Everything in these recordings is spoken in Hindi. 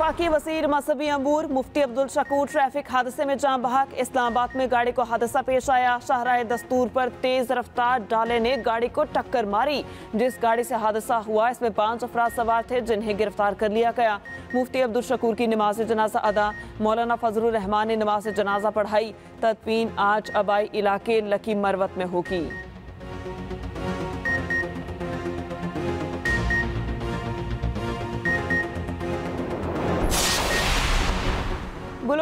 वफाकी वज़ीर मजहबी अमूर मुफ्ती अब्दुल शकूर ट्रैफ़िक हादसे में जाम बहक। इस्लामाबाद में गाड़ी को हादसा पेश आया। शाहराह दस्तूर पर तेज रफ्तार डाले ने गाड़ी को टक्कर मारी। जिस गाड़ी से हादसा हुआ, इसमें पाँच अफराज सवार थे, जिन्हें गिरफ़्तार कर लिया गया। मुफ्ती अब्दुल शकूर की नमाज़ जनाजा अदा। मौलाना फजल रहमान ने नमाज़ जनाजा पढ़ाई। तदफीन आज अबाई इलाके लकी मरवत में होगी।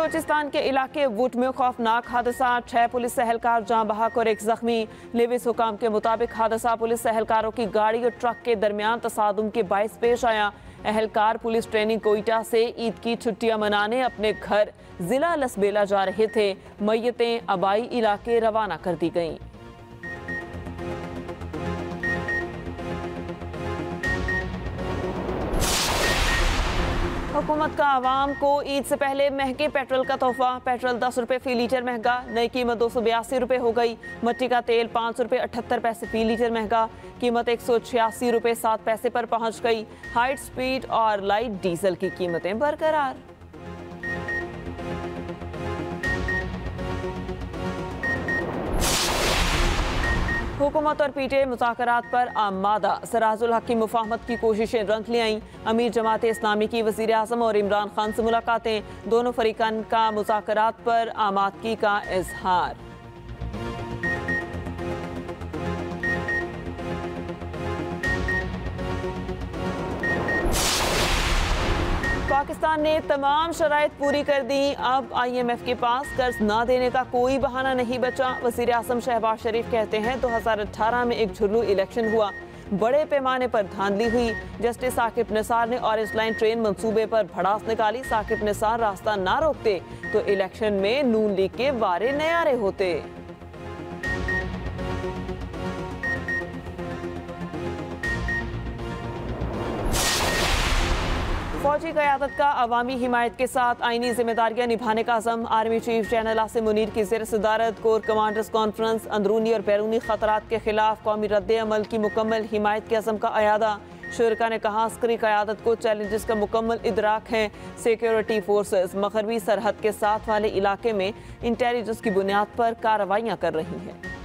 बलूचिस्तान के इलाके वुट में खौफनाक हादसा। छह पुलिस एहलकार जहाँ बहाक और एक जख्मी। लेविस हुकाम के मुताबिक हादसा पुलिस सहलकारों की गाड़ी और ट्रक के दरमियान तसादम के बायस पेश आया। अहलकार पुलिस ट्रेनिंग कोयटा से ईद की छुट्टियाँ मनाने अपने घर जिला लसबेला जा रहे थे। मैयतें आबाई इलाके रवाना कर दी गईं। हुकूमत का आवाम को ईद से पहले महँगे पेट्रोल का तोहफा। पेट्रोल दस रुपये फ़ी लीटर महँगा, नई कीमत दो सौ बयासी रुपये हो गई। मट्टी का तेल पाँच सौ रुपये अठहत्तर पैसे फ़ी लीटर महँगा। कीमत एक सौ छियासी रुपये सात पैसे पर पहुँच गई। हाई स्पीड और लाइट डीजल की कीमतें बरकरार। हुकूमत और पीटे मुजाकरात पर आमादा सराजुल हक की मुफाहमत की कोशिशें रंग ले आईं। अमीर जमात इस्लामी की वज़ीर अजम और इमरान खान से मुलाकातें। दोनों फरीकान का मुजाकरात पर आमादगी का इजहार। पाकिस्तान ने तमाम शराइत पूरी कर दी। अब आईएमएफ के पास कर्ज ना देने का कोई बहाना नहीं बचा। वज़ीर अजम शहबाज शरीफ कहते हैं 2018 में एक झुल्लू इलेक्शन हुआ। बड़े पैमाने पर धांधली हुई। जस्टिस साकिब निसार ने ऑरेंज लाइन ट्रेन मंसूबे पर भड़ास निकाली। साकिब निसार रास्ता ना रोकते तो इलेक्शन में नून लीग के वारे नयारे होते। फौजी क्यादत का अवामी हिमायत के साथ आईनी जिम्मेदारियाँ निभाने का अजम army chief general Asim Munir की जेर सदारत, कोर कमांडर्स कॉन्फ्रेंस, अंदरूनी और बैरूनी खतरा के खिलाफ कौमी रद्द अमल की मुकम्मल हिमायत के अजम का अयादा। शुरा ने कहा अस्करी क्यादत को चैलेंजेस का मुकम्मल इदराक है। सिक्योरिटी फोर्सेस मगरबी सरहद के साथ वाले इलाके में इंटेलिजेंस की बुनियाद पर कार्रवाइयाँ कर रही हैं।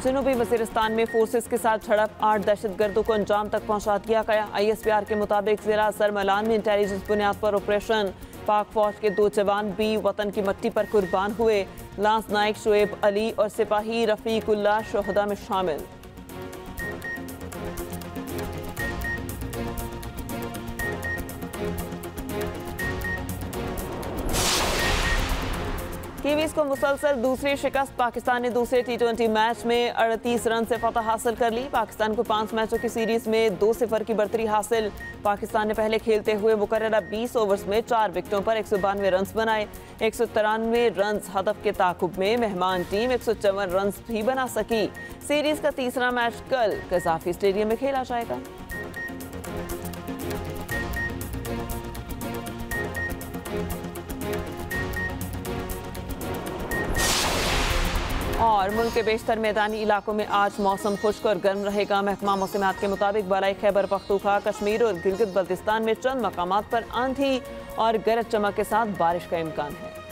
जनूबी वजीरस्तान में फोर्सेस के साथ झड़प आठ दहशत गर्दों को अंजाम तक पहुँचा दिया गया। आई एस पी आर के मुताबिक जिला सरमलान में इंटेलिजेंस बुनियाद पर ऑपरेशन पाक फौज के दो जवान भी वतन की मट्टी पर कुर्बान हुए। लांस नायक शुएब अली और सिपाही रफीकुल्ला शोहदा में शामिल। कीवीज को मुसलसल दूसरी शिकस्त। पाकिस्तान ने दूसरे टी ट्वेंटी मैच में अड़तीस रन से फतह हासिल कर ली। पाकिस्तान को पाँच मैचों की सीरीज़ में दो सिफर की बढ़तरी हासिल। पाकिस्तान ने पहले खेलते हुए मुकर्रा बीस ओवर्स में चार विकेटों पर एक सौ बानवे रन बनाए। एक सौ तिरानवे रन हदफ के ताकुब में मेहमान टीम एक सौ चौवन रन भी बना सकी। सीरीज़ का तीसरा मैच कल कजाफी स्टेडियम में खेला जाएगा। और मुल्क के बेशतर मैदानी इलाकों में आज मौसम खुश्क और गर्म रहेगा। महकमा मौसमियात के मुताबिक बलाई खैबर पख्तूखा कश्मीर और गिलगित बल्तिस्तान में चंद मकाम पर आंधी और गरज चमक के साथ बारिश का इम्कान है।